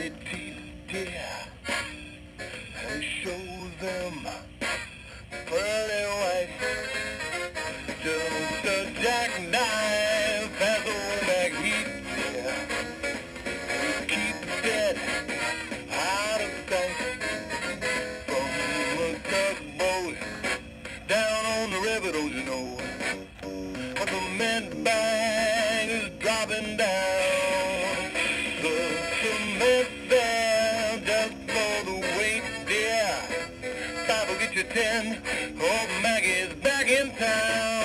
pretty teeth, dear, and show them pretty white. Just a jackknife has all that heat, dear. Keep that out of sight from the tugboat down on the river, don't you know? When the men bang is dropping down. Get your tin. Oh, Maggie's back in town.